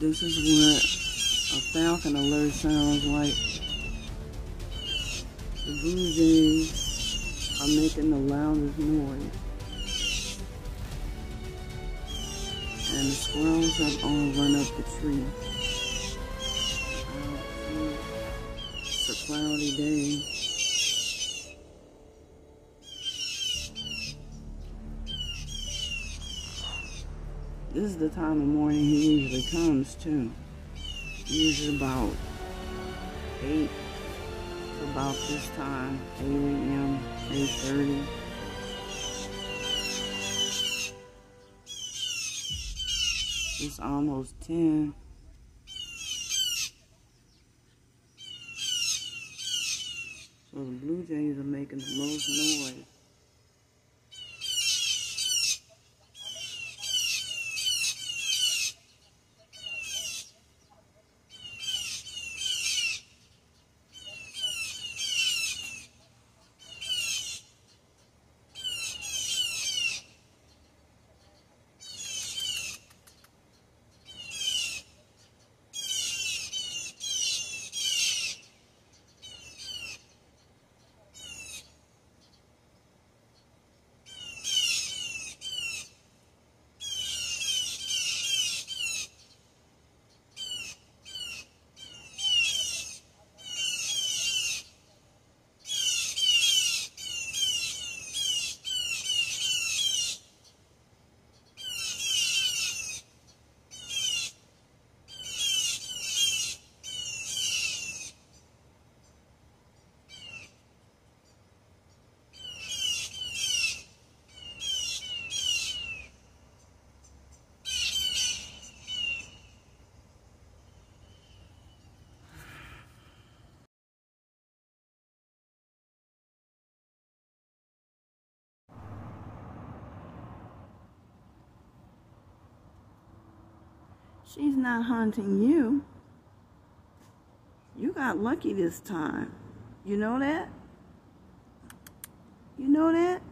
This is what a falcon alert sounds like. The jays are making the loudest noise. And the squirrels have all run up the tree. It's a cloudy day. This is the time of morning he usually comes too. Usually about 8 to about this time, 8 a.m., 8.30. It's almost 10. So the Blue Jays are making the most noise. She's not hunting you. You got lucky this time. You know that? You know that?